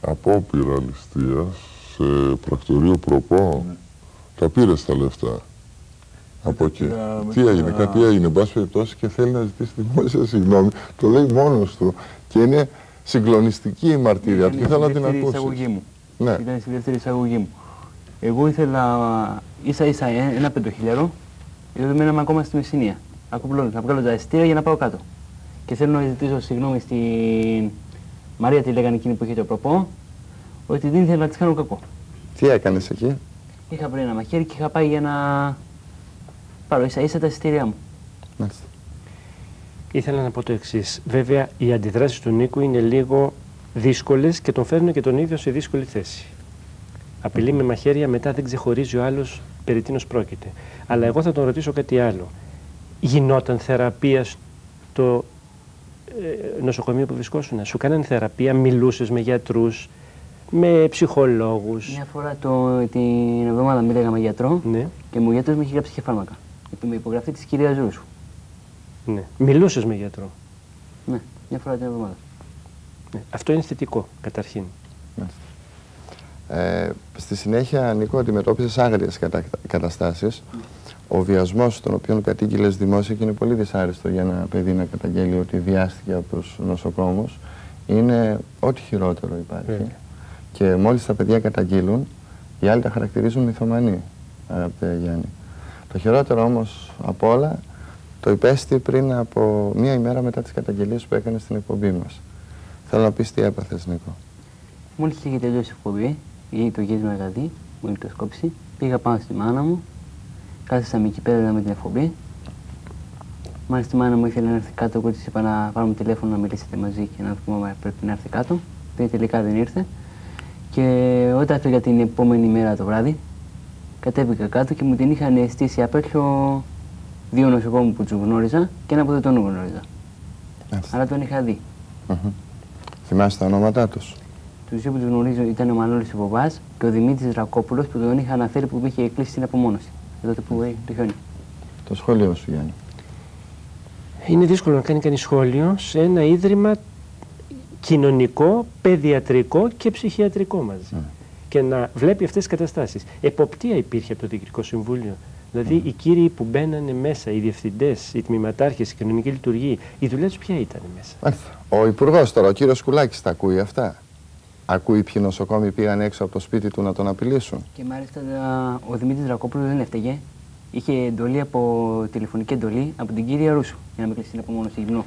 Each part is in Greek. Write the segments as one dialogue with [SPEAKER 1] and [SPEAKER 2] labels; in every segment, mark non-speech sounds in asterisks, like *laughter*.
[SPEAKER 1] Απόπειρα ληστεία σε πρακτορείο προπό. Ναι. Τα πήρες τα λεφτά. Από εκεί. Τι έγινε, κάτι έγινε, εν πάση περιπτώσει και θέλει να ζητήσει δημόσια *laughs* συγγνώμη. Το λέει μόνος του. Και είναι συγκλονιστική η μαρτυρία του και θέλω να την ακούσεις.
[SPEAKER 2] Μου. Ναι. Ήταν στη δεύτερη εισαγωγή μου. Εγώ ήθελα ίσα ίσα ένα πεντοχιλιαρό, γιατί μέναμε ακόμα στη Μεσσηνία. Ακουπλώνω, να βγάλω τα εστία για να πάω κάτω. Και θέλω να ζητήσω συγγνώμη στην Μαρία, τη λέγανε εκείνη που είχε το προπό, ότι δεν ήθελα να τη κάνω κακό.
[SPEAKER 3] Τι έκανες εκεί,
[SPEAKER 2] Είχα βρει ένα μαχαίρι και είχα πάει για να πάρω ίσα ίσα τα εισιτήριά μου.
[SPEAKER 3] Μάλιστα.
[SPEAKER 4] Ήθελα να πω το εξής. Βέβαια, οι αντιδράσεις του Νίκου είναι λίγο δύσκολες και τον φέρνουν και τον ίδιο σε δύσκολη θέση. Απειλεί με μαχαίρια, μετά δεν ξεχωρίζει ο άλλος περί τίνος πρόκειται. Αλλά εγώ θα τον ρωτήσω κάτι άλλο. Γινόταν θεραπεία στο ε, νοσοκομείο που βρισκόσουν, σου κάνανε θεραπεία, μιλούσες με γιατρούς, με ψυχολόγους.
[SPEAKER 2] Μια φορά το, την εβδομάδα μίλαγα με γιατρό
[SPEAKER 4] ναι.
[SPEAKER 2] και μου γιατρός μου είχε γράψει και φάρμακα. Με υπογραφή της κυρίας Ζούσου.
[SPEAKER 4] Ναι. Μιλούσες με γιατρό.
[SPEAKER 2] Ναι, μια φορά την εβδομάδα.
[SPEAKER 4] Ναι. Αυτό είναι θετικό, καταρχήν.
[SPEAKER 3] Ε, στη συνέχεια, Νίκο, αντιμετώπισες άγριες κατα... καταστάσεις. Ο βιασμός, τον οποίο κατήγγειλες δημόσια και είναι πολύ δυσάρεστο για ένα παιδί να καταγγέλει ότι βιάστηκε από τους νοσοκόμους, είναι ό,τι χειρότερο υπάρχει. Και μόλις τα παιδιά καταγγείλουν, οι άλλοι τα χαρακτηρίζουν μυθομανή, αγαπητέ Γιάννη. Το χειρότερο όμως από όλα το υπέστη πριν από μία ημέρα μετά τις καταγγελίες που έκανε στην εκπομπή μας. Θέλω να πεις τι έπαθες, Νίκο.
[SPEAKER 2] Μόλις είχε τελειώσει η εκπομπή, ή το γύρισμα δηλαδή, μου το σκόψει, πήγα πάνω στη μάνα μου, κάθισα με εκεί πέρα με την εκπομπή. Μάλιστα η μάνα μου ήθελε να έρθει κάτω, εγώ της είπα να πάρουμε τηλέφωνο να μιλήσετε μαζί και να πούμε πρέπει να έρθει κάτω. Τελικά δεν ήρθε. Και όταν έφυγα την επόμενη μέρα το βράδυ, κατέβηκα κάτω και μου την είχαν στήσει απ' έξω δύο νοσοκόμου που τους γνώριζα και ένα που δεν τον γνώριζα. Αλλά τον είχα δει.
[SPEAKER 3] Mm -hmm. Θυμάσαι τα ονόματά τους;
[SPEAKER 2] Τους δύο που τους γνωρίζω ήταν ο Μανώλης Βοβά και ο Δημήτρης Ρακόπουλος που τον είχα αναφέρει που είχε κλείσει την απομόνωση. Εδώ που έγινε το χιόνι.
[SPEAKER 3] Το σχόλιο σου, Γιάννη.
[SPEAKER 4] Είναι δύσκολο να κάνει κανείς σχόλιο σε ένα ίδρυμα κοινωνικό, παιδιατρικό και ψυχιατρικό μαζί. Mm. Και να βλέπει αυτές τις καταστάσεις. Εποπτεία υπήρχε από το Διοικητικό Συμβούλιο. Δηλαδή mm. οι κύριοι που μπαίνανε μέσα, οι διευθυντές, οι τμήματάρχες, η κοινωνική λειτουργία, η δουλειά τους ποια ήταν μέσα;
[SPEAKER 3] Ο Υπουργός τώρα, ο κύριος Κουλάκη, τα ακούει αυτά; Ακούει ποιοι νοσοκόμοι πήγαν έξω από το σπίτι του να τον απειλήσουν.
[SPEAKER 2] Και μάλιστα ο Δημήτρης Δρακόπουλος δεν έφταιγε. Είχε εντολή από τηλεφωνική εντολή από την κύρια Ρούσου για να μην κλείσει την απομόνωση γυμνό.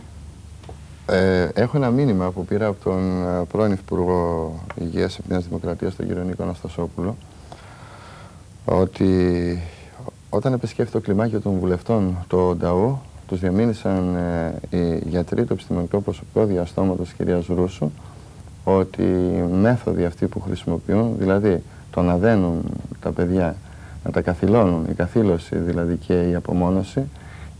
[SPEAKER 3] Ε, έχω ένα μήνυμα που πήρα από τον ε, πρώην Υπουργό Υγείας τη Νέα Δημοκρατίας, τον κύριο Νίκο Αναστασόπουλο, ότι όταν επισκέφθηκε το κλιμάκιο των βουλευτών το ΝΤΑΟ, τους διαμήνυσαν ε, οι γιατροί, το επιστημονικό προσωπικό διαστόματος της κυρίας Ρούσου, ότι οι μέθοδοι αυτοί που χρησιμοποιούν, δηλαδή το να δένουν τα παιδιά, να τα καθυλώνουν, η καθήλωση δηλαδή και η απομόνωση,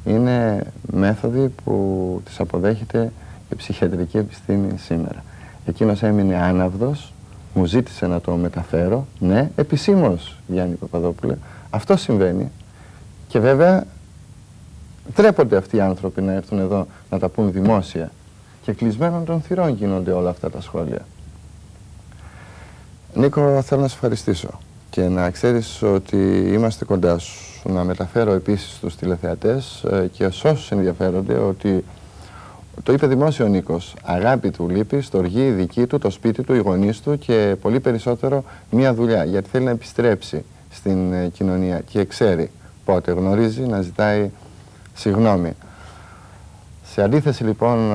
[SPEAKER 3] είναι μέθοδοι που τις αποδέχεται η ψυχιατρική επιστήμη σήμερα. Εκείνος έμεινε άναυδος, μου ζήτησε να το μεταφέρω. Ναι, επισήμως, Γιάννη Παπαδόπουλε. Αυτό συμβαίνει. Και βέβαια τρέπονται αυτοί οι άνθρωποι να έρθουν εδώ να τα πούν δημόσια και κλεισμένων των θυρών γίνονται όλα αυτά τα σχόλια. Νίκο, θέλω να σε ευχαριστήσω και να ξέρεις ότι είμαστε κοντά σου. Να μεταφέρω επίσης στους τηλεθεατές ε, και σε όσους ενδιαφέρονται ότι το είπε δημόσιο ο Νίκος. Αγάπη του λείπει, στοργή δική του, το σπίτι του, οι γονείς του και πολύ περισσότερο μία δουλειά. Γιατί θέλει να επιστρέψει στην ε, κοινωνία και ξέρει πότε γνωρίζει να ζητάει συγγνώμη. Σε αντίθεση λοιπόν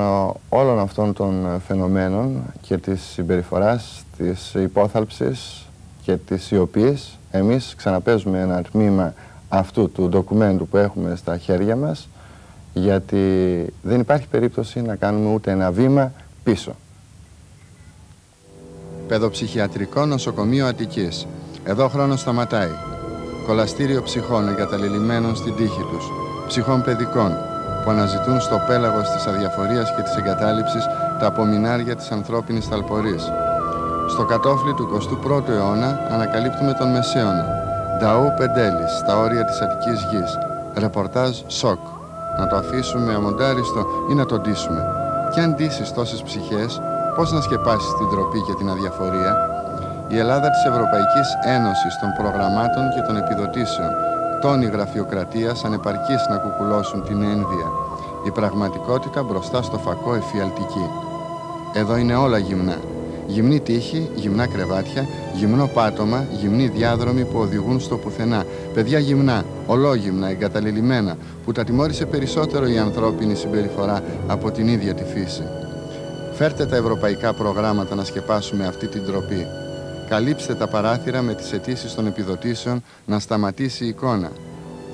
[SPEAKER 3] όλων αυτών των φαινομένων και της συμπεριφοράς, της υπόθαλψης και της σιωπής, εμείς ξαναπέζουμε ένα τμήμα αυτού του ντοκουμέντου που έχουμε στα χέρια μας, γιατί δεν υπάρχει περίπτωση να κάνουμε ούτε ένα βήμα πίσω. Παιδοψυχιατρικό νοσοκομείο Αττικής. Εδώ χρόνος σταματάει. Κολαστήριο ψυχών εγκαταλελειμμένων στην τύχη τους. Ψυχών παιδικών, που αναζητούν στο πέλαγος της αδιαφορίας και της εγκατάλειψης τα απομεινάρια της ανθρώπινης θαλπορής. Στο κατόφλι του 21ου αιώνα ανακαλύπτουμε τον Μεσαίωνα. Νταού Πεντέλης, στα όρια της Αττικής Γης. Ρεπορτάζ σοκ. Να το αφήσουμε αμοντάριστο ή να το ντύσουμε. Κι αν ντύσεις τόσες ψυχές, Πώς να σκεπάσεις την τροπή και την αδιαφορία; Η Ελλάδα της Ευρωπαϊκής Ένωσης των προγραμμάτων και των επιδοτήσεων, τόνοι γραφειοκρατίας ανεπαρκής να κουκουλώσουν την ένδια. Η πραγματικότητα μπροστά στο φακό εφιαλτική. Εδώ είναι όλα γυμνά. Γυμνή τύχη, γυμνά κρεβάτια, γυμνό πάτωμα, γυμνοί διάδρομοι που οδηγούν στο πουθενά. Παιδιά γυμνά, ολόγυμνα, εγκαταλελειμμένα, που τα τιμώρησε περισσότερο η ανθρώπινη συμπεριφορά από την ίδια τη φύση. Φέρτε τα ευρωπαϊκά προγράμματα να σκεπάσουμε αυτή την τροπή. Καλύψτε τα παράθυρα με τις αιτήσεις των επιδοτήσεων να σταματήσει η εικόνα.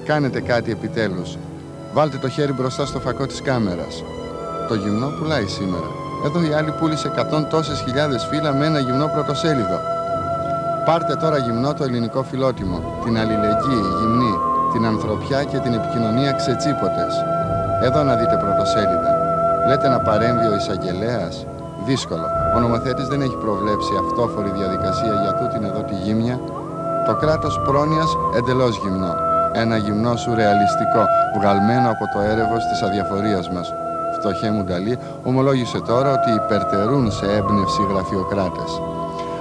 [SPEAKER 3] Κάνετε κάτι επιτέλους. Βάλτε το χέρι μπροστά στο φακό της κάμερας. Το γυμνό πουλάει σήμερα. Εδώ η άλλη πούλησε εκατόν τόσες χιλιάδες φύλλα με ένα γυμνό πρωτοσέλιδο. Πάρτε τώρα γυμνό το ελληνικό φιλότιμο, την αλληλεγγύη γυμνή, την ανθρωπιά και την επικοινωνία ξετσίποτες. Εδώ να δείτε πρωτοσέλιδα. Λέτε να παρέμβει ο εισαγγελέας. Δύσκολο. Ο νομοθέτης δεν έχει προβλέψει αυτόφορη διαδικασία για τούτην εδώ τη γύμνια. Το κράτος πρόνοιας εντελώς γυμνό. Ένα γυμνό σου ρεαλιστικό, βγαλμένο από το έρευος της αδιαφορίας μας φτωχέ μου Νταλή, ομολόγησε τώρα ότι υπερτερούν σε έμπνευση γραφειοκράτες.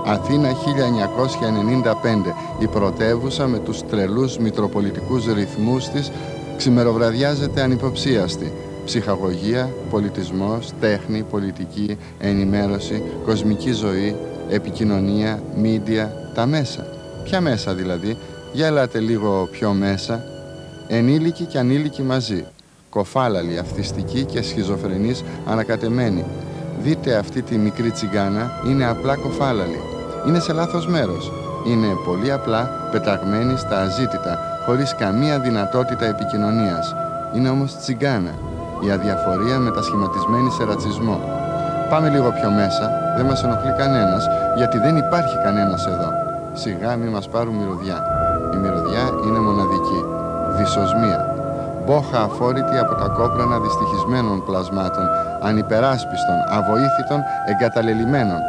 [SPEAKER 3] Αθήνα 1995, η πρωτεύουσα με τους τρελούς μητροπολιτικούς ρυθμούς της ξημεροβραδιάζεται ανυποψίαστη. Ψυχαγωγία, πολιτισμός, τέχνη, πολιτική, ενημέρωση, κοσμική ζωή, επικοινωνία, μίντια, τα μέσα. Ποια μέσα δηλαδή, για ελάτε λίγο πιο μέσα. Ενήλικοι και ανήλικοι μαζί κοφάλαλη, αυτιστική και σχιζοφρενής ανακατεμένη. Δείτε αυτή τη μικρή τσιγκάνα, είναι απλά κοφάλαλη. Είναι σε λάθος μέρος. Είναι πολύ απλά πεταγμένη στα αζήτητα, χωρίς καμία δυνατότητα επικοινωνίας. Είναι όμως τσιγκάνα, η αδιαφορία μετασχηματισμένη σε ρατσισμό. Πάμε λίγο πιο μέσα, δεν μας ενοχλεί κανένας, γιατί δεν υπάρχει κανένας εδώ. Σιγά μη μας πάρουν μυρωδιά. Η μυρωδιά είναι μοναδική. Δυσοσμία μπόχα αφόρητη από τα κόπρανα δυστυχισμένων πλασμάτων, ανυπεράσπιστων, αβοήθητων, εγκαταλελειμμένων.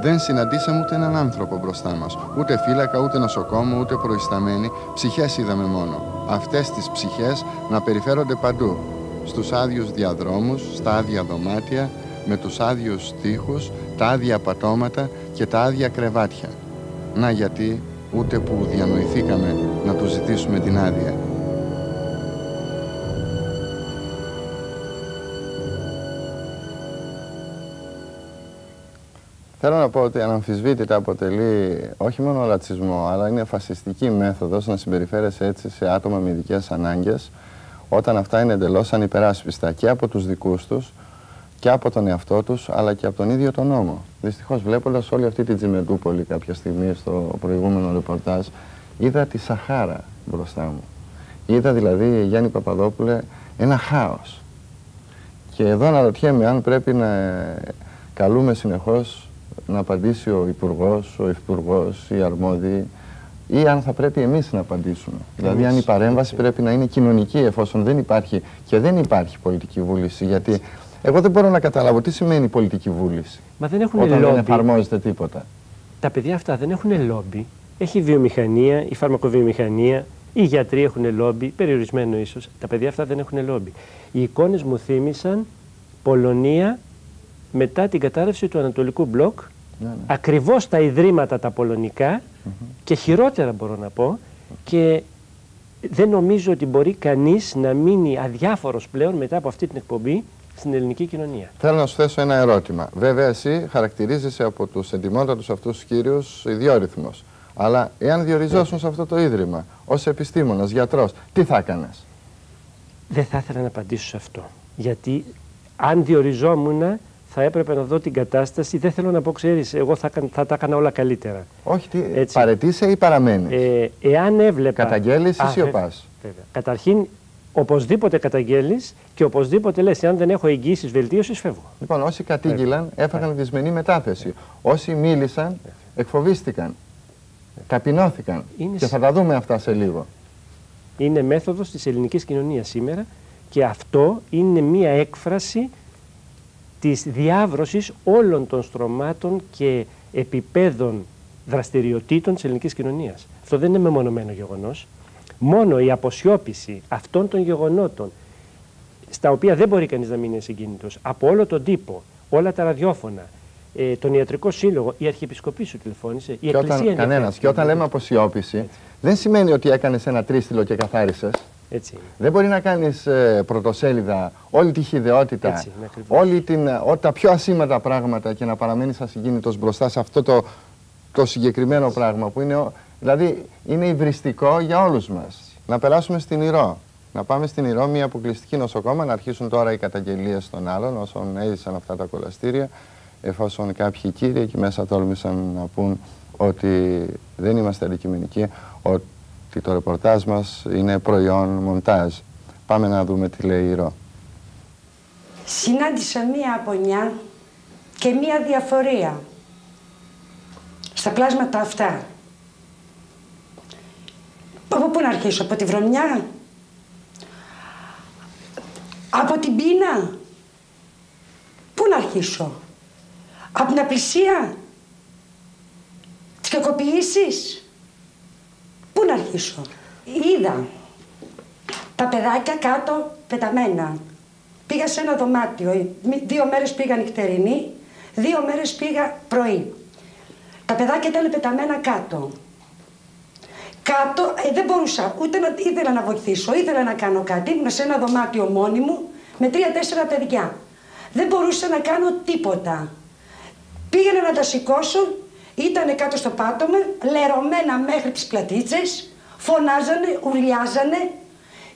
[SPEAKER 3] Δεν συναντήσαμε ούτε έναν άνθρωπο μπροστά μας, ούτε φύλακα, ούτε νοσοκόμο, ούτε προϊσταμένη, ψυχές είδαμε μόνο. Αυτές τις ψυχές να περιφέρονται παντού, στους άδειους διαδρόμους, στα άδεια δωμάτια, με τους άδειους τείχους, τα άδεια πατώματα και τα άδεια κρεβάτια. Να γιατί ούτε που διανοηθήκαμε να τους ζητήσουμε την άδεια. Θέλω να πω ότι αναμφισβήτητα αποτελεί όχι μόνο ρατσισμό, αλλά είναι φασιστική μέθοδος να συμπεριφέρεσαι έτσι σε άτομα με ειδικές ανάγκες, όταν αυτά είναι εντελώς ανυπεράσπιστα και από τους δικούς τους και από τον εαυτό τους, αλλά και από τον ίδιο τον νόμο. Δυστυχώς βλέποντας όλη αυτή τη Τζιμεντούπολη κάποια στιγμή στο προηγούμενο ρεπορτάζ, είδα τη Σαχάρα μπροστά μου. Είδα δηλαδή, Γιάννη Παπαδόπουλε, ένα χάος. Και εδώ αναρωτιέμαι αν πρέπει να καλούμε συνεχώς να απαντήσει ο Υπουργός, ο Υφυπουργός, οι αρμόδιοι, ή αν θα πρέπει εμείς να απαντήσουμε. Δηλαδή, αν η παρέμβαση πρέπει να είναι κοινωνική, εφόσον δεν υπάρχει και δεν υπάρχει πολιτική βούληση. Γιατί εγώ δεν μπορώ να καταλάβω τι σημαίνει πολιτική βούληση.
[SPEAKER 4] Μα δεν έχουν
[SPEAKER 3] όταν
[SPEAKER 4] λόμπι.
[SPEAKER 3] δεν εφαρμόζεται τίποτα.
[SPEAKER 4] Τα παιδιά αυτά δεν έχουν λόμπι. Έχει βιομηχανία, η φαρμακοβιομηχανία, οι γιατροί έχουν λόμπι, περιορισμένο ίσως. Τα παιδιά αυτά δεν έχουν λόμπι. Οι εικόνες μου θύμισαν Πολωνία μετά την κατάρρευση του Ανατολικού Μπλοκ, ναι, ναι. ακριβώς τα ιδρύματα τα πολωνικά και χειρότερα μπορώ να πω και δεν νομίζω ότι μπορεί κανείς να μείνει αδιάφορος πλέον μετά από αυτή την εκπομπή στην ελληνική κοινωνία.
[SPEAKER 3] Θέλω να σου θέσω ένα ερώτημα. Βέβαια εσύ χαρακτηρίζεσαι από τους εντυμότατους αυτούς τους κύριους ιδιόρυθμος. Αλλά εάν διοριζόσουν σε αυτό το ίδρυμα ως επιστήμονας, γιατρός, τι θα έκανες;
[SPEAKER 4] Δεν θα ήθελα να απαντήσω σε αυτό. Γιατί αν διοριζόμουν θα έπρεπε να δω την κατάσταση. Δεν θέλω να πω, ξέρεις, εγώ θα, θα τα έκανα όλα καλύτερα.
[SPEAKER 3] Όχι, τι, παρετήσαι ή παραμένεις;
[SPEAKER 4] Ε, εάν έβλεπα.
[SPEAKER 3] Καταγγέλεις ή σιωπάς;
[SPEAKER 4] Καταρχήν, οπωσδήποτε καταγγέλεις και οπωσδήποτε λες: Εάν δεν έχω εγγύσει βελτίωσης, φεύγω.
[SPEAKER 3] Λοιπόν, όσοι κατήγγυλαν έφαγαν δυσμενή μετάθεση. Όσοι μίλησαν, εκφοβίστηκαν. Ταπεινώθηκαν. Και θα τα δούμε αυτά σε λίγο.
[SPEAKER 4] Είναι μέθοδος της ελληνικής κοινωνίας σήμερα και αυτό είναι μία έκφραση της διάβρωσης όλων των στρωμάτων και επιπέδων δραστηριοτήτων της ελληνικής κοινωνίας. Αυτό δεν είναι μεμονωμένο γεγονός. Μόνο η αποσιώπηση αυτών των γεγονότων, στα οποία δεν μπορεί κανείς να μείνει συγκίνητος, από όλο τον τύπο, όλα τα ραδιόφωνα, ε, τον ιατρικό σύλλογο, η Αρχιεπισκοπή σου τηλεφώνησε, η
[SPEAKER 3] και
[SPEAKER 4] Εκκλησία
[SPEAKER 3] όταν, κανένας. Και όταν λέμε αποσιώπηση, δεν σημαίνει ότι έκανες ένα τρίστιλο και καθάρισες.
[SPEAKER 4] Έτσι.
[SPEAKER 3] Δεν μπορεί να κάνεις ε, πρωτοσέλιδα όλη τη χειδεότητα,
[SPEAKER 4] Έτσι είναι ακριβώς.
[SPEAKER 3] όλη την, ε, ό, τα πιο ασήμαντα πράγματα και να παραμείνει ασυγκίνητος μπροστά σε αυτό το, το συγκεκριμένο πράγμα που είναι. ο- Δηλαδή είναι υβριστικό για όλους μας. Να περάσουμε στην Ηρώ. Να πάμε στην Ηρώ, μια αποκλειστική νοσοκόμα, να αρχίσουν τώρα οι καταγγελίες των άλλων όσων έζησαν αυτά τα κολαστήρια, εφόσον κάποιοι κύριοι εκεί μέσα τόλμησαν να πούν ότι δεν είμαστε αντικειμενικοί, ότι το ρεπορτάζ μας είναι προϊόν μοντάζ. Πάμε να δούμε τι λέει η Ηρώ.
[SPEAKER 5] συνάντησα μία απονιά και μία διαφορία στα πλάσματα αυτά. Από πού να αρχίσω, από τη βρωμιά, από την πείνα, πού να αρχίσω, από την απλησία, τις κακοποιήσεις, πού να αρχίσω; Είδα τα παιδάκια κάτω πεταμένα. Πήγα σε ένα δωμάτιο. Μη- Δύο μέρες πήγα νυχτερινή, δύο μέρες πήγα πρωί. Τα παιδάκια ήταν πεταμένα κάτω. Κάτω ε, δεν μπορούσα ούτε να ήθελα να βοηθήσω, ήθελα να κάνω κάτι. Ήμουν σε ένα δωμάτιο μόνη μου με τρία-τέσσερα παιδιά. Δεν μπορούσα να κάνω τίποτα. Πήγαινα να τα σηκώσω, ήταν κάτω στο πάτωμα, λερωμένα μέχρι τις πλατίτσες, φωνάζανε, ουρλιάζανε.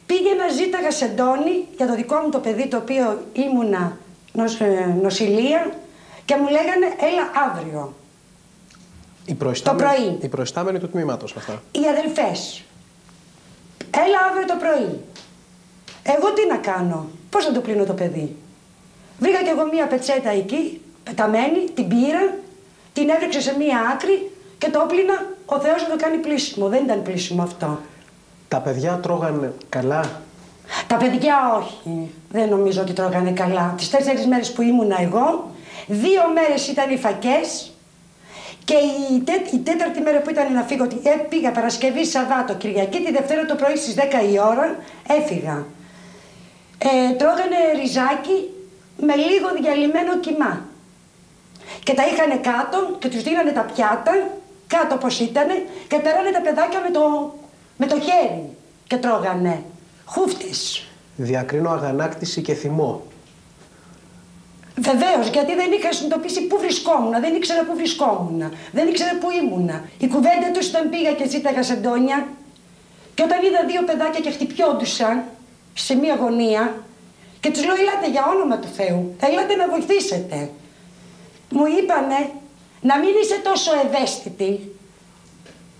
[SPEAKER 5] Πήγαινα, ζήταγα σεντόνι για το δικό μου το παιδί το οποίο ήμουνα νοσ, ε, νοσηλεία και μου λέγανε έλα αύριο.
[SPEAKER 6] Οι προϊστάμενοι,
[SPEAKER 5] πρωί.
[SPEAKER 6] οι προϊστάμενοι του τμήματος αυτά.
[SPEAKER 5] Οι αδελφές. Έλα αύριο το πρωί. Εγώ τι να κάνω, πώς να το πλύνω το παιδί; Βρήκα κι εγώ μία πετσέτα εκεί, πεταμένη, την πήρα, την έβριξα σε μία άκρη και το όπλυνα ο Θεός να το κάνει πλήσιμο. Δεν ήταν πλήσιμο αυτό.
[SPEAKER 6] Τα παιδιά τρώγανε καλά;
[SPEAKER 5] Τα παιδιά όχι. Δεν νομίζω ότι τρώγανε καλά. Τις τέσσερις μέρες που ήμουνα εγώ, δύο μέρες ήταν οι φακές και η, τέ- η τέταρτη μέρα που ήταν να φύγω, ότι ε, πήγα Παρασκευή, Σαββάτο, Κυριακή, τη Δευτέρα το πρωί στις 10 η ώρα έφυγα. Ε, τρώγανε ριζάκι με λίγο διαλυμένο κιμά. Και τα είχαν κάτω και τους δίνανε τα πιάτα, κάτω όπως ήτανε, και περάνε τα παιδάκια με το, με το χέρι και τρώγανε. Χούφτες.
[SPEAKER 6] Διακρίνω αγανάκτηση και θυμό.
[SPEAKER 5] Βεβαίως, γιατί δεν είχα συνειδητοποιήσει πού βρισκόμουν, δεν ήξερα πού βρισκόμουν, δεν ήξερα πού ήμουν. Η κουβέντα τους ήταν πήγα και ζήταγα σεντόνια, και όταν είδα δύο παιδάκια και χτυπιόντουσαν σε μία γωνία, και τους λέω: Ελάτε για όνομα του Θεού, ελάτε να βοηθήσετε. Μου είπανε να μην είσαι τόσο ευαίσθητη.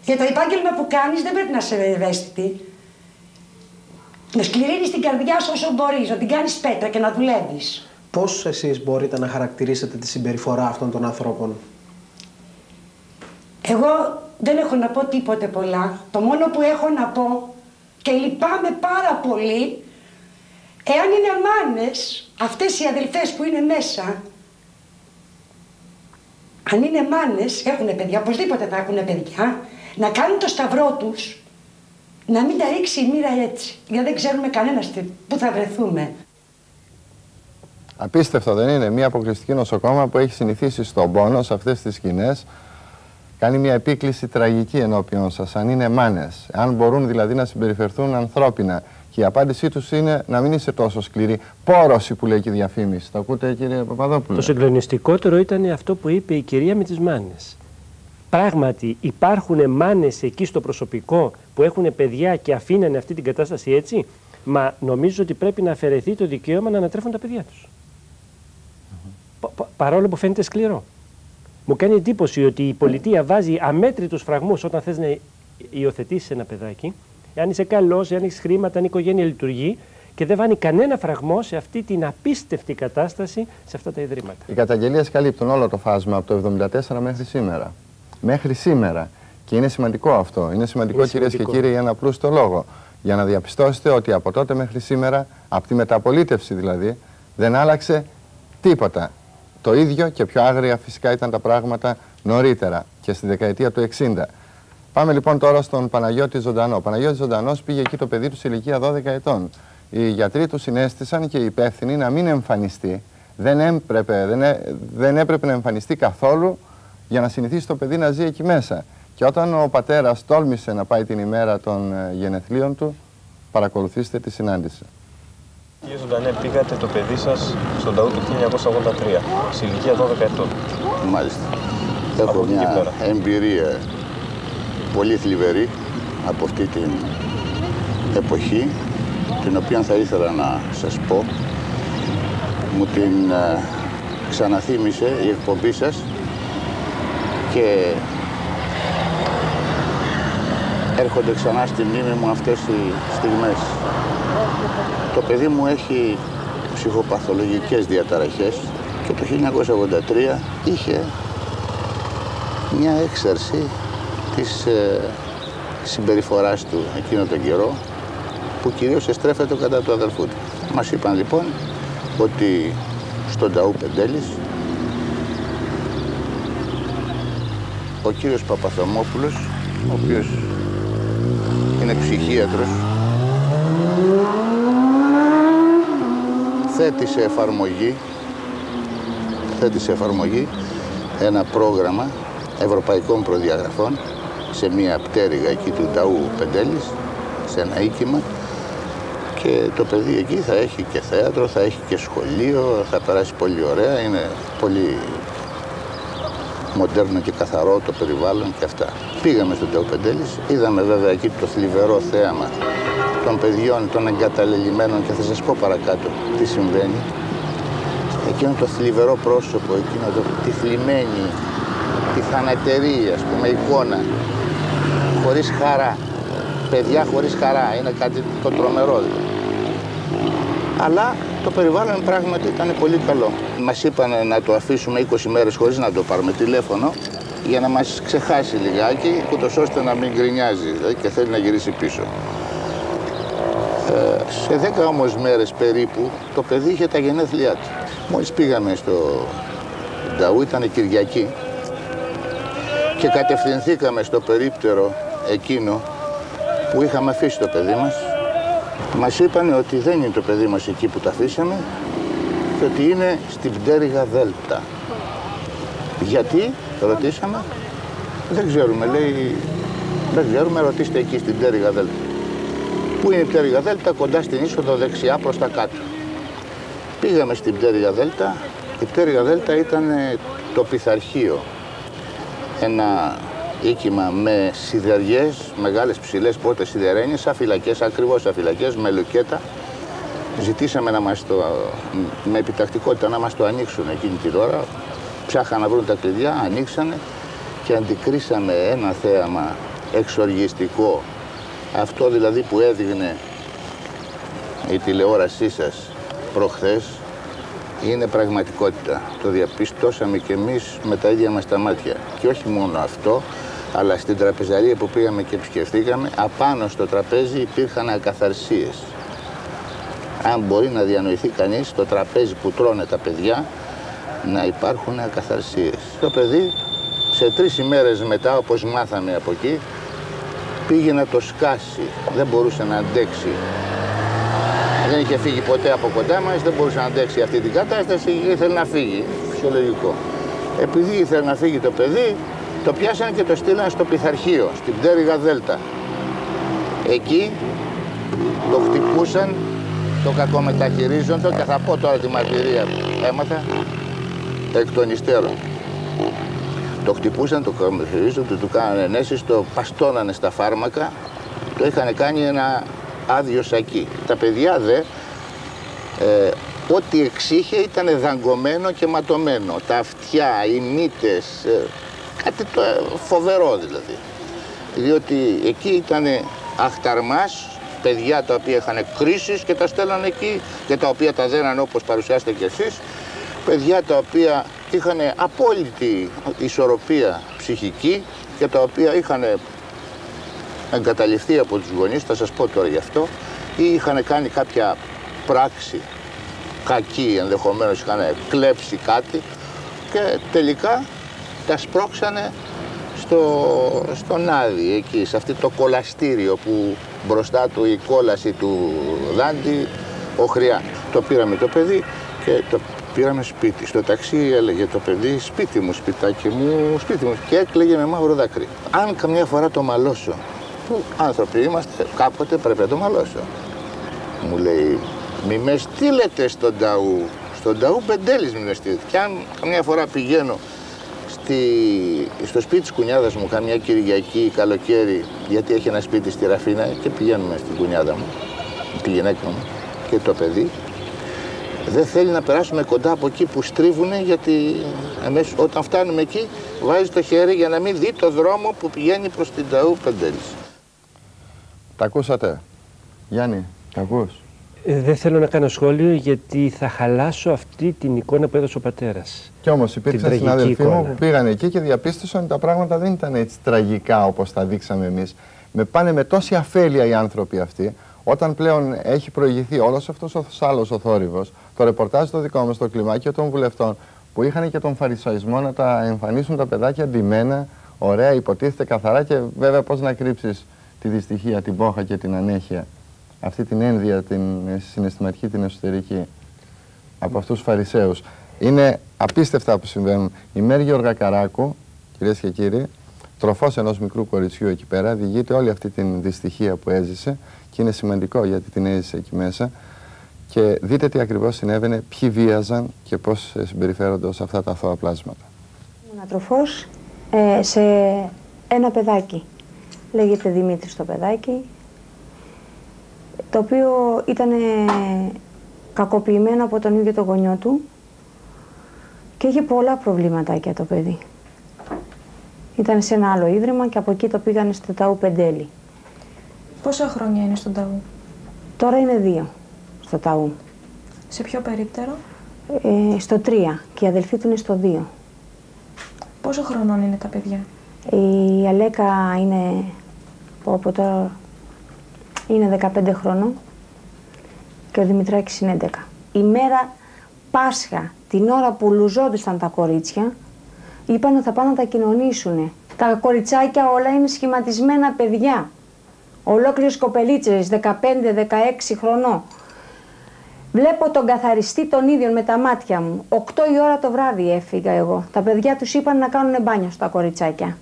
[SPEAKER 5] Για το επάγγελμα που κάνεις δεν πρέπει να είσαι ευαίσθητη. Να σκληρύνεις την καρδιά σου όσο μπορείς, να την κάνεις πέτρα και να δουλεύεις.
[SPEAKER 6] Πώς εσείς μπορείτε να χαρακτηρίσετε τη συμπεριφορά αυτών των ανθρώπων;
[SPEAKER 5] Εγώ δεν έχω να πω τίποτε πολλά. Το μόνο που έχω να πω και λυπάμαι πάρα πολύ εάν είναι μάνες αυτές οι αδελφές που είναι μέσα αν είναι μάνες, έχουν παιδιά, οπωσδήποτε θα έχουν παιδιά, να κάνουν το σταυρό τους, να μην τα ρίξει η μοίρα έτσι. Γιατί δεν ξέρουμε κανένας πού θα βρεθούμε.
[SPEAKER 3] Απίστευτο δεν είναι; Μια αποκλειστική νοσοκόμα που έχει συνηθίσει στον πόνο, σε αυτές τις σκηνές, κάνει μια επίκληση τραγική ενώπιον σας, αν είναι μάνες. Αν μπορούν δηλαδή να συμπεριφερθούν ανθρώπινα. Και η απάντησή τους είναι να μην είσαι τόσο σκληρή. Πόρωση που λέει και η διαφήμιση. Το ακούτε κύριε Παπαδόπουλο.
[SPEAKER 4] Το συγκλονιστικότερο ήταν αυτό που είπε η κυρία με τις μάνες. Πράγματι υπάρχουν μάνες εκεί στο προσωπικό που έχουν παιδιά και αφήνανε αυτή την κατάσταση έτσι; Μα νομίζω ότι πρέπει να αφαιρεθεί το δικαίωμα να ανατρέφουν τα παιδιά τους. Πα- πα- παρόλο που φαίνεται σκληρό. Μου κάνει εντύπωση ότι η πολιτεία βάζει αμέτρητους φραγμούς όταν θες να υιοθετήσεις ένα παιδάκι. Αν είσαι καλός, αν έχεις χρήματα, αν η οικογένεια λειτουργεί και δεν βάνει κανένα φραγμό σε αυτή την απίστευτη κατάσταση σε αυτά τα ιδρύματα.
[SPEAKER 3] Οι καταγγελίες καλύπτουν όλο το φάσμα από το 1974 μέχρι σήμερα. Μέχρι σήμερα. Και είναι σημαντικό αυτό. Είναι σημαντικό,
[SPEAKER 4] Είναι
[SPEAKER 3] κυρίες και
[SPEAKER 4] σημαντικό.
[SPEAKER 3] κύριοι, για ένα απλούστο λόγο. Για να διαπιστώσετε ότι από τότε μέχρι σήμερα, από τη μεταπολίτευση δηλαδή, δεν άλλαξε τίποτα. Το ίδιο και πιο άγρια φυσικά ήταν τα πράγματα νωρίτερα και στη δεκαετία του 60. Πάμε λοιπόν τώρα στον Παναγιώτη Ζωντανό. Ο Παναγιώτης Ζωντανός πήγε εκεί το παιδί του σε ηλικία 12 ετών. Οι γιατροί του συνέστησαν και οι υπεύθυνοι να μην εμφανιστεί, δεν έπρεπε, δεν, έ- δεν έπρεπε να εμφανιστεί καθόλου για να συνηθίσει το παιδί να ζει εκεί μέσα. Και όταν ο πατέρας τόλμησε να πάει την ημέρα των ε, γενεθλίων του, παρακολουθήστε τη συνάντηση.
[SPEAKER 7] Κύριε Ζωντανέ, πήγατε το παιδί σας στον Ταού του 1983, σε ηλικία 12 ετών.
[SPEAKER 8] Μάλιστα.
[SPEAKER 7] Από
[SPEAKER 8] Έχω
[SPEAKER 7] εκεί και
[SPEAKER 8] μια
[SPEAKER 7] πέρα.
[SPEAKER 8] εμπειρία πολύ θλιβερή από αυτή την εποχή, την οποία θα ήθελα να σας πω. Μου την ε, ξαναθύμισε η εκπομπή σας και έρχονται ξανά στη μνήμη μου αυτές οι στιγμές. Το παιδί μου έχει ψυχοπαθολογικές διαταραχές και το 1983 είχε μια έξαρση της ε, συμπεριφοράς του εκείνο τον καιρό που κυρίως εστρέφεται κατά του αδελφού του. Μας είπαν λοιπόν ότι στον Ταού Πεντέλης ο κύριος Παπαθομόπουλος, ο οποίος είναι ψυχίατρος, θέτει σε εφαρμογή, θέτει σε εφαρμογή ένα πρόγραμμα ευρωπαϊκών προδιαγραφών σε μια πτέρυγα εκεί του Ταού Πεντέλης, σε ένα οίκημα και το παιδί εκεί θα έχει και θέατρο, θα έχει και σχολείο, θα περάσει πολύ ωραία, είναι πολύ μοντέρνο και καθαρό το περιβάλλον και αυτά. Πήγαμε στο Ταού Πεντέλης, είδαμε βέβαια εκεί το θλιβερό θέαμα των παιδιών, των εγκαταλελειμμένων και θα σας πω παρακάτω τι συμβαίνει. Εκείνο το θλιβερό πρόσωπο, εκείνο το, τη θλιμμένη, τη θανατερή ας πούμε εικόνα, χωρίς χαρά. Παιδιά χωρίς χαρά, είναι κάτι το τρομερό δηλαδή. Αλλά το περιβάλλον πράγματι ήταν πολύ καλό. Μας είπαν να το αφήσουμε 20 μέρες χωρίς να το πάρουμε τηλέφωνο για να μας ξεχάσει λιγάκι, ούτως ώστε να μην γκρινιάζει δηλαδή, και θέλει να γυρίσει πίσω. Ε, σε 10 όμως μέρες περίπου το παιδί είχε τα γενέθλιά του. Μόλις πήγαμε στο Νταού, ήταν Κυριακή και κατευθυνθήκαμε στο περίπτερο εκείνο που είχαμε αφήσει το παιδί μας. Μας είπαν ότι δεν είναι το παιδί μας εκεί που το αφήσαμε και ότι είναι στην πτέρυγα Δέλτα. Γιατί, ρωτήσαμε, δεν ξέρουμε, λέει, δεν ξέρουμε, ρωτήστε εκεί στην πτέρυγα Δέλτα. Πού είναι η πτέρυγα Δέλτα, κοντά στην είσοδο δεξιά προς τα κάτω. Πήγαμε στην πτέρυγα Δέλτα. Η πτέρυγα Δέλτα ήταν ε, το πειθαρχείο. Ένα οίκημα με σιδεριές, μεγάλες ψηλές πόρτες σιδερένιες, σαν φυλακές, ακριβώς σαν φυλακές, με λουκέτα. Ζητήσαμε να μας το, με επιτακτικότητα να μας το ανοίξουν εκείνη την ώρα. Ψάχαν να βρουν τα κλειδιά, ανοίξανε και αντικρίσαμε ένα θέαμα εξοργιστικό. Αυτό δηλαδή που έδειχνε η τηλεόρασή σας προχθές είναι πραγματικότητα. Το διαπιστώσαμε και εμείς με τα ίδια μας τα μάτια. Και όχι μόνο αυτό, αλλά στην τραπεζαρία που πήγαμε και επισκεφθήκαμε, απάνω στο τραπέζι υπήρχαν ακαθαρσίες. Αν μπορεί να διανοηθεί κανείς το τραπέζι που τρώνε τα παιδιά, να υπάρχουν ακαθαρσίες. Το παιδί σε τρεις ημέρες μετά, όπως μάθαμε από εκεί, πήγε να το σκάσει. Δεν μπορούσε να αντέξει δεν είχε φύγει ποτέ από κοντά μας, δεν μπορούσε να αντέξει αυτή την κατάσταση και ήθελε να φύγει. Φυσιολογικό. Επειδή ήθελε να φύγει το παιδί, το πιάσανε και το στείλανε στο πειθαρχείο, στην πτέρυγα Δέλτα. Εκεί το χτυπούσαν, το κακομεταχειρίζοντο και θα πω τώρα τη μαρτυρία που έμαθα εκ των υστέρων. Το χτυπούσαν, το κακομεταχειρίζοντο, του κάνανε ενέσεις, το παστώνανε στα φάρμακα, το είχαν κάνει ένα άδειο σακί. Τα παιδιά δε, ε, ό,τι εξήχε ήταν δαγκωμένο και ματωμένο. Τα αυτιά, οι μύτες, ε, κάτι το ε, φοβερό δηλαδή. Διότι εκεί ήταν αχταρμάς, παιδιά τα οποία είχαν κρίσεις και τα στέλνανε εκεί και τα οποία τα δέναν όπως παρουσιάσετε κι εσείς. Παιδιά τα οποία είχαν απόλυτη ισορροπία ψυχική και τα οποία είχαν εγκαταλειφθεί από τους γονείς, θα σας πω τώρα γι' αυτό, ή είχαν κάνει κάποια πράξη κακή ενδεχομένως, είχαν κλέψει κάτι και τελικά τα σπρώξανε στο, στον Άδη, εκεί, σε αυτό το κολαστήριο που μπροστά του η κόλαση του Δάντη, οχριά. Το πήραμε το παιδί και το Πήραμε σπίτι. Στο ταξί έλεγε το παιδί σπίτι μου, σπιτάκι μου, σπίτι μου. Και έκλαιγε με μαύρο δάκρυ. Αν καμιά φορά το μαλώσω, που άνθρωποι είμαστε, κάποτε πρέπει να το μαλώσω. Μου λέει, μη με στείλετε στον Ταού. Στον Ταού Πεντέλης μη με στείλετε. Και αν καμιά φορά πηγαίνω στη, στο σπίτι της κουνιάδας μου καμιά Κυριακή καλοκαίρι, γιατί έχει ένα σπίτι στη Ραφίνα και πηγαίνουμε στην κουνιάδα μου, τη γυναίκα μου και το παιδί, δεν θέλει να περάσουμε κοντά από εκεί που στρίβουν γιατί εμείς όταν φτάνουμε εκεί βάζει το χέρι για να μην δει το δρόμο που πηγαίνει προς την Ταού Πεντέλης.
[SPEAKER 3] Τα ακούσατε; Γιάννη, τα ακούς;
[SPEAKER 4] Ε, δεν θέλω να κάνω σχόλιο γιατί θα χαλάσω αυτή την εικόνα που έδωσε ο πατέρας.
[SPEAKER 3] Κι όμως υπήρξαν
[SPEAKER 4] τραγική
[SPEAKER 3] συναδελφοί μου
[SPEAKER 4] εικόνα.
[SPEAKER 3] που πήγαν εκεί και διαπίστωσαν ότι τα πράγματα δεν ήταν έτσι τραγικά όπως τα δείξαμε εμείς. Με πάνε με τόση αφέλεια οι άνθρωποι αυτοί, όταν πλέον έχει προηγηθεί όλος αυτός ο άλλος ο θόρυβος, το ρεπορτάζ το δικό μας στο κλιμάκιο των βουλευτών, που είχαν και τον φαρισαϊσμό να τα εμφανίσουν τα παιδάκια ντυμένα, ωραία, υποτίθεται καθαρά και βέβαια πώς να κρύψεις τη δυστυχία, την πόχα και την ανέχεια. Αυτή την ένδια, την συναισθηματική, την εσωτερική από αυτούς τους Φαρισαίους. Είναι απίστευτα που συμβαίνουν. Η Μέρη Γεωργακαράκου, κυρίες και κύριοι, τροφός ενός μικρού κοριτσιού εκεί πέρα, διηγείται όλη αυτή την δυστυχία που έζησε και είναι σημαντικό γιατί την έζησε εκεί μέσα. Και δείτε τι ακριβώς συνέβαινε, ποιοι βίαζαν και πώς ε, συμπεριφέρονται σε αυτά τα αθώα πλάσματα.
[SPEAKER 9] Ανατροφός ε, σε ένα παιδάκι. Λέγεται Δημήτρης το παιδάκι, το οποίο ήταν κακοποιημένο από τον ίδιο το γονιό του και είχε πολλά προβληματάκια το παιδί. Ήταν σε ένα άλλο ίδρυμα και από εκεί το πήγανε στο Ταού Πεντέλη.
[SPEAKER 10] Πόσα χρόνια είναι στον Ταού,
[SPEAKER 9] Τώρα είναι δύο στο Ταού.
[SPEAKER 10] σε ποιο περίπτερο,
[SPEAKER 9] Ε, στο τρία και η αδελφή του είναι στο δύο.
[SPEAKER 10] πόσο χρονών είναι τα παιδιά;
[SPEAKER 9] Η Αλέκα είναι, πω, από τώρα, είναι 15 χρονών και ο Δημητράκης είναι 11. Η μέρα Πάσχα, την ώρα που λουζόντουσαν τα κορίτσια, είπαν ότι θα πάνε να τα κοινωνήσουν. Τα κοριτσάκια όλα είναι σχηματισμένα παιδιά. Ολόκληρες κοπελίτσες, 15-16 χρονών. Βλέπω τον καθαριστή τον ίδιο με τα μάτια μου. 8 η ώρα το βράδυ έφυγα εγώ. Τα παιδιά τους είπαν να κάνουν μπάνιο στα κοριτσάκια.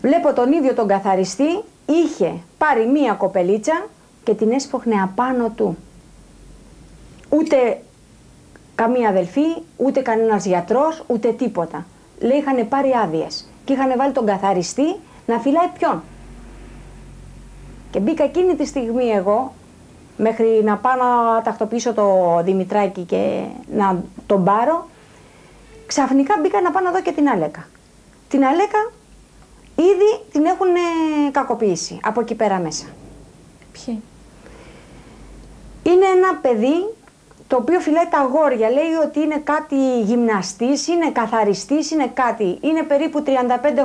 [SPEAKER 9] Βλέπω τον ίδιο τον καθαριστή, είχε πάρει μία κοπελίτσα και την έσπροχνε απάνω του. Ούτε καμία αδελφή, ούτε κανένας γιατρός, ούτε τίποτα. Λέει είχαν πάρει άδειες και είχαν βάλει τον καθαριστή να φυλάει ποιον. Και μπήκα εκείνη τη στιγμή εγώ, μέχρι να πάω να τακτοποιήσω το Δημητράκη και να τον πάρω, ξαφνικά μπήκα να πάω να δω και την Αλέκα. Την Αλέκα ήδη την έχουν ε, κακοποιήσει από εκεί πέρα μέσα.
[SPEAKER 10] Ποιοι;
[SPEAKER 9] Είναι ένα παιδί το οποίο φυλάει τα αγόρια. Λέει ότι είναι κάτι γυμναστής, είναι καθαριστής, είναι κάτι. Είναι περίπου 35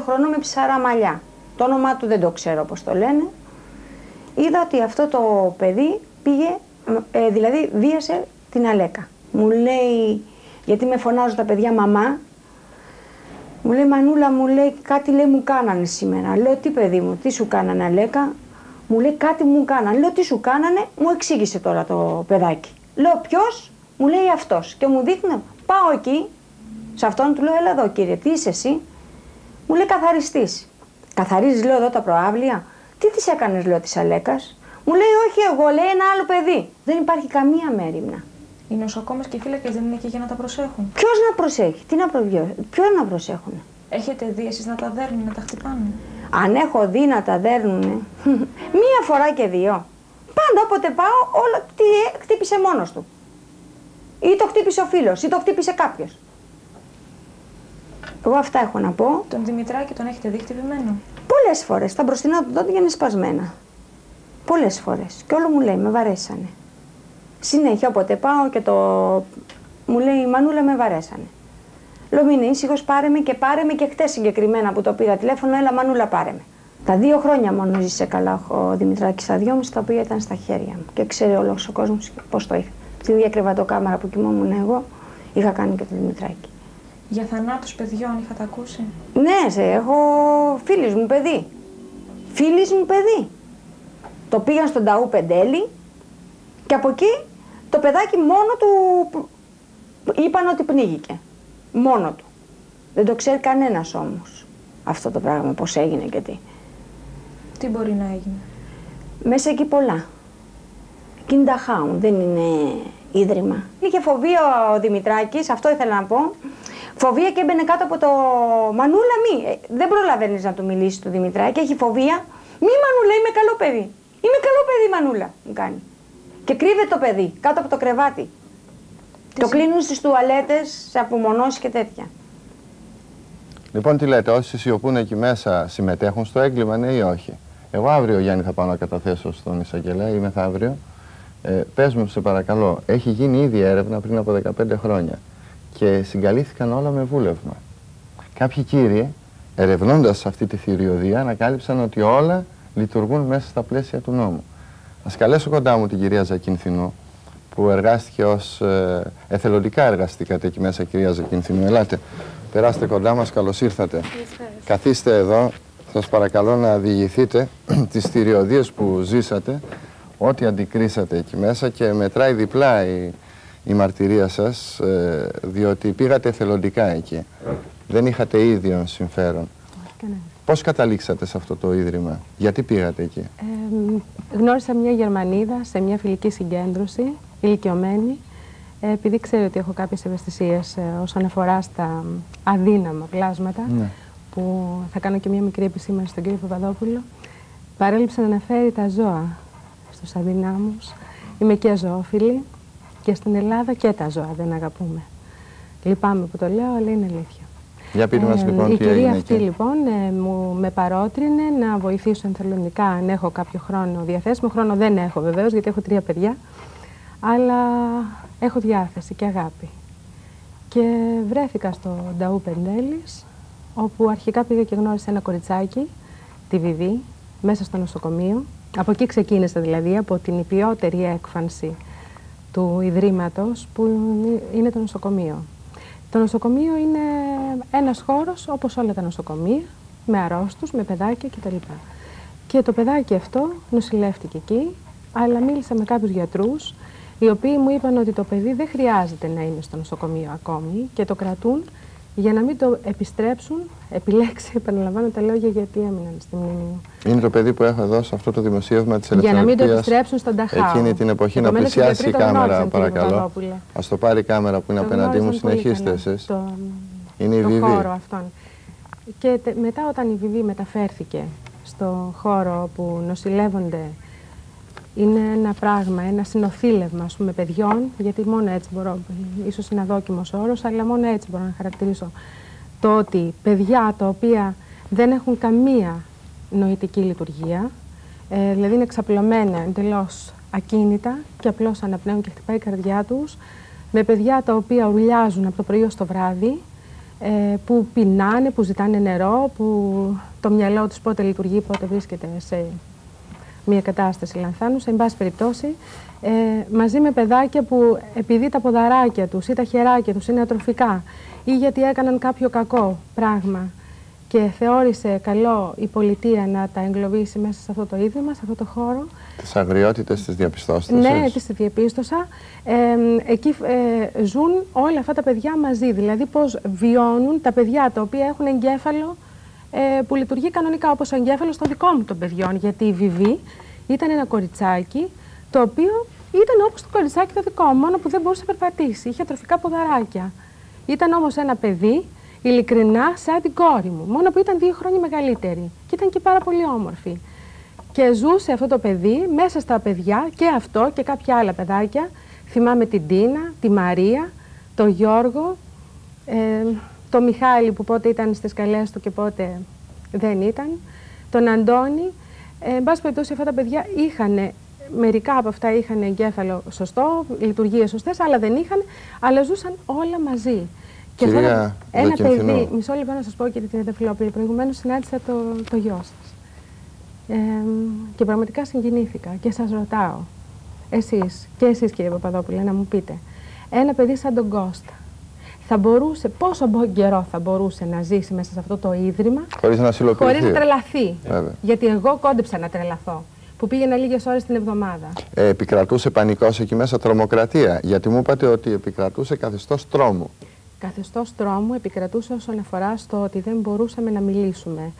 [SPEAKER 9] χρονών με ψαρά μαλλιά. Το όνομά του δεν το ξέρω πώς το λένε. Είδα ότι αυτό το παιδί πήγε, ε, δηλαδή βίασε την Αλέκα. Μου λέει, γιατί με φωνάζουν τα παιδιά μαμά, μου λέει Μανούλα, μου λέει κάτι λέει μου κάνανε σήμερα. Λέω τι παιδί μου, τι σου κάνανε Αλέκα; Μου λέει κάτι μου κάνανε. Λέω τι σου κάνανε, μου εξήγησε τώρα το παιδάκι. Λέω ποιος, μου λέει αυτός. Και μου δείχνει, πάω εκεί, σε αυτόν του λέω, έλα εδώ κύριε, τι είσαι εσύ; Μου λέει καθαριστής. Καθαρίζεις, λέω εδώ τα προάβλια. Τι της έκανες, λέω της Αλέκας. Μου λέει, Όχι εγώ, λέει ένα άλλο παιδί. Δεν υπάρχει καμία μέρημνα.
[SPEAKER 10] Οι νοσοκόμες και οι φύλακες δεν είναι εκεί για να τα προσέχουν.
[SPEAKER 9] Ποιος να προσέχει, τι να προβιώ, ποιο να προσέχουν.
[SPEAKER 10] Έχετε δει εσείς να τα δέρνουν, να τα χτυπάνε.
[SPEAKER 9] Αν έχω δει να τα δέρνουνε, *laughs* μία φορά και δύο. Πάντα όποτε πάω, όλα τι ε, χτύπησε μόνος του. Ή το χτύπησε ο φίλος, ή το χτύπησε κάποιος. Εγώ αυτά έχω να πω.
[SPEAKER 10] Τον Δημητράκη τον έχετε δει χτυπημένο;
[SPEAKER 9] Πολλές φορές. Τα μπροστινά του τότε είναι σπασμένα. Πολλές φορές. Και όλο μου λέει, με βαρέσανε. Συνέχεια όποτε πάω και το... Μου λέει, Μανούλα με βαρέσανε. Λέω, μην είναι ήσυχος, πάρε με και πάρε με και χτες συγκεκριμένα που το πήρα τηλέφωνο, έλα Μανούλα πάρε με. Τα δύο χρόνια μόνο ζήσε καλά ο Δημητράκης, τα δυόμιση τα οποία ήταν στα χέρια μου. Και ξέρει όλος ο κόσμος πώς το είχα. Στην ίδια κρεβατοκάμαρα που κοιμόμουν εγώ, είχα κάνει και το Δημητράκη.
[SPEAKER 10] Για θανάτους παιδιών είχατε ακούσει;
[SPEAKER 9] Ναι, σε, έχω φίλης μου παιδί. Φίλης μου παιδί. Το πήγαν στον Ταού Πεντέλη και από εκεί το παιδάκι μόνο του Είπαν ότι πνίγηκε. Μόνο του. Δεν το ξέρει κανένας όμως αυτό το πράγμα, πώς έγινε και τι.
[SPEAKER 10] Τι μπορεί να έγινε;
[SPEAKER 9] Μέσα εκεί πολλά. Κινταχάουν, δεν είναι ίδρυμα. Είχε φοβία ο Δημητράκης, αυτό ήθελα να πω. Φοβία και έμπαινε κάτω από το Μανούλα μη. Ε, δεν προλαβαίνεις να του μιλήσεις του Δημητράκη, έχει φοβία. Μη Μανούλα, είμαι καλό παιδί. Είμαι καλό παιδί Μανούλα, μου κάνει. Και κρύβεται το παιδί κάτω από το κρεβάτι. Το κλείνουν στις τουαλέτες, σε απομονώσεις και τέτοια.
[SPEAKER 3] Λοιπόν, τι λέτε, όσοι σιωπούν εκεί μέσα συμμετέχουν στο έγκλημα, ναι ή όχι; Εγώ αύριο, Γιάννη, θα πάω να καταθέσω στον Ισαγγελέα ή μεθαύριο. Ε, πες μου, σε παρακαλώ, έχει γίνει ήδη έρευνα πριν από 15 χρόνια και συγκαλύφθηκαν όλα με βούλευμα. Κάποιοι κύριοι, ερευνώντας αυτή τη θηριωδία, ανακάλυψαν ότι όλα λειτουργούν μέσα στα πλαίσια του νόμου. Α καλέσω κοντά μου την κυρία Ζακίνθινου, που εργάστηκε ως. Ε, εθελοντικά εργαστήκατε εκεί μέσα, κυρία Ζακίνθινου. Ελάτε, περάστε κοντά μας, καλώς ήρθατε. Καθίστε εδώ, σας παρακαλώ να διηγηθείτε *clears throat* τις θηριωδίες που ζήσατε, ό,τι αντικρίσατε εκεί μέσα και μετράει διπλά η, η μαρτυρία σας, ε, διότι πήγατε εθελοντικά εκεί. Δεν είχατε ίδιο συμφέρον. Πώς καταλήξατε σε αυτό το ίδρυμα, γιατί πήγατε εκεί;
[SPEAKER 11] Ε, γνώρισα μια Γερμανίδα σε μια φιλική συγκέντρωση, ηλικιωμένη, ε, επειδή ξέρω ότι έχω κάποιες ευαισθησίες ε, όσον αφορά στα αδύναμα πλάσματα,
[SPEAKER 3] Ναι.
[SPEAKER 11] που θα κάνω και μια μικρή επισήμανση στον κύριο Παπαδόπουλο, παρέλειψε να αναφέρει τα ζώα στους αδυνάμους. Είμαι και ζωόφιλη και στην Ελλάδα και τα ζώα δεν αγαπούμε. Λυπάμαι που το λέω, αλλά είναι αλήθεια.
[SPEAKER 3] Για πείτε μας
[SPEAKER 11] Ε,
[SPEAKER 3] λοιπόν
[SPEAKER 11] η
[SPEAKER 3] τι
[SPEAKER 11] κυρία
[SPEAKER 3] έγινε
[SPEAKER 11] αυτή
[SPEAKER 3] εκεί;
[SPEAKER 11] λοιπόν ε, μου με παρότρινε να βοηθήσω ενθελοντικά αν έχω κάποιο χρόνο διαθέσιμο. Χρόνο δεν έχω βεβαίως γιατί έχω τρία παιδιά, αλλά έχω διάθεση και αγάπη. Και βρέθηκα στο Νταού Πεντέλης, όπου αρχικά πήγα και γνώρισα ένα κοριτσάκι, τη Βιβί, μέσα στο νοσοκομείο. Από εκεί ξεκίνησε δηλαδή, από την υπιότερη έκφανση του Ιδρύματος, που είναι το νοσοκομείο. Το νοσοκομείο είναι ένας χώρος, όπως όλα τα νοσοκομεία, με αρρώστους, με παιδάκια κτλ. Και το παιδάκι αυτό νοσηλεύτηκε εκεί, αλλά μίλησα με κάποιους γιατρούς, οι οποίοι μου είπαν ότι το παιδί δεν χρειάζεται να είναι στο νοσοκομείο ακόμη και το κρατούν για να μην το επιστρέψουν, επιλέξει, επαναλαμβάνω τα λόγια γιατί έμειναν στη μνήμη μου.
[SPEAKER 3] Είναι το παιδί που έχω εδώ σε αυτό το δημοσίευμα της
[SPEAKER 11] Για να μην το
[SPEAKER 3] ελευθεροτυπίας
[SPEAKER 11] επιστρέψουν στον Ταχάο.
[SPEAKER 3] Εκείνη την εποχή να
[SPEAKER 11] Επομένως, οι
[SPEAKER 3] πλησιάσει η
[SPEAKER 11] γιατροί το
[SPEAKER 3] κάμερα,
[SPEAKER 11] γνώριζαν, κύριε
[SPEAKER 3] παρακαλώ.
[SPEAKER 11] Παπαδόπουλε.
[SPEAKER 3] Ας το πάρει η κάμερα που είναι
[SPEAKER 11] Το
[SPEAKER 3] απέναντί μου,
[SPEAKER 11] γνώριζαν πολύ
[SPEAKER 3] συνεχίστε
[SPEAKER 11] καλά,
[SPEAKER 3] εσείς.
[SPEAKER 11] Το,
[SPEAKER 3] Είναι η
[SPEAKER 11] το
[SPEAKER 3] Βιβί.
[SPEAKER 11] χώρο αυτόν. Και τε- μετά όταν η Βιβί μεταφέρθηκε στο χώρο που νοσηλεύονται είναι ένα πράγμα, ένα συνοθήλευμα ας πούμε, παιδιών, γιατί μόνο έτσι μπορώ, ίσως είναι αδόκιμος όρος, αλλά μόνο έτσι μπορώ να χαρακτηρίσω το ότι παιδιά τα οποία δεν έχουν καμία νοητική λειτουργία, ε, δηλαδή είναι εξαπλωμένα εντελώς ακίνητα και απλώς αναπνέουν και χτυπάει η καρδιά τους, με παιδιά τα οποία ουρλιάζουν από το πρωί ως το βράδυ, ε, που πεινάνε, που ζητάνε νερό, που το μυαλό τους πότε λειτουργεί, πότε βρίσκεται σε μια κατάσταση λανθάνουσα, εν πάση περιπτώσει, ε, μαζί με παιδάκια που επειδή τα ποδαράκια τους ή τα χεράκια τους είναι ατροφικά ή γιατί έκαναν κάποιο κακό πράγμα και θεώρησε καλό η πολιτεία να τα εγκλωβίσει μέσα σε αυτό το ίδρυμα, σε αυτό το χώρο,
[SPEAKER 3] Τις αγριότητες τις διαπιστώσετε
[SPEAKER 11] ναι,
[SPEAKER 3] εσείς.
[SPEAKER 11] τη διαπίστωσα. Ε, εκεί ε, ζουν όλα αυτά τα παιδιά μαζί. Δηλαδή, πώς βιώνουν τα παιδιά τα οποία έχουν εγκέφαλο ε, που λειτουργεί κανονικά, όπως ο εγκέφαλος των δικών μου των παιδιών. Γιατί η Βιβί ήταν ένα κοριτσάκι το οποίο ήταν όπως το κοριτσάκι το δικό μου, μόνο που δεν μπορούσε να περπατήσει. Είχε ατροφικά ποδαράκια. Ήταν όμως ένα παιδί, ειλικρινά, σαν την κόρη μου, μόνο που ήταν δύο χρόνια μεγαλύτερη. Και ήταν και πάρα πολύ όμορφη. Και ζούσε αυτό το παιδί μέσα στα παιδιά και αυτό και κάποια άλλα παιδάκια. Θυμάμαι την Τίνα, τη Μαρία, τον Γιώργο, ε, τον Μιχάλη που πότε ήταν στις καλές του και πότε δεν ήταν, τον Αντώνη. Ε, εν πάση περιπτώσει αυτά τα παιδιά είχαν, μερικά από αυτά είχαν εγκέφαλο σωστό, λειτουργίες σωστές, άλλα δεν είχαν, αλλά ζούσαν όλα μαζί. Και αυτό
[SPEAKER 3] Κυρία
[SPEAKER 11] το- ένα
[SPEAKER 3] Δακινθινού.
[SPEAKER 11] παιδί, μισό λεπτό να σας πω κύριε Τριανταφυλόπουλη, προηγουμένως συνάντησα το, το γιο σας. Ε, και πραγματικά συγκινήθηκα και σας ρωτάω, εσείς και εσείς κύριε Παπαδόπουλε, να μου πείτε, ένα παιδί σαν τον Κώστα, θα μπορούσε, πόσο μπο- καιρό θα μπορούσε να ζήσει μέσα σε αυτό το ίδρυμα,
[SPEAKER 3] Χωρίς να συλλοποιηθεί.
[SPEAKER 11] χωρίς να τρελαθεί.
[SPEAKER 3] Βέβαια.
[SPEAKER 11] Γιατί εγώ κόντεψα να τρελαθώ. που πήγαινα λίγες ώρες την εβδομάδα.
[SPEAKER 3] Ε, επικρατούσε πανικός εκεί μέσα τρομοκρατία, γιατί μου είπατε ότι επικρατούσε καθεστώς τρόμου.
[SPEAKER 11] Καθεστώς τρόμου επικρατούσε όσον αφορά στο ότι δεν μπορούσαμε να μιλήσουμε.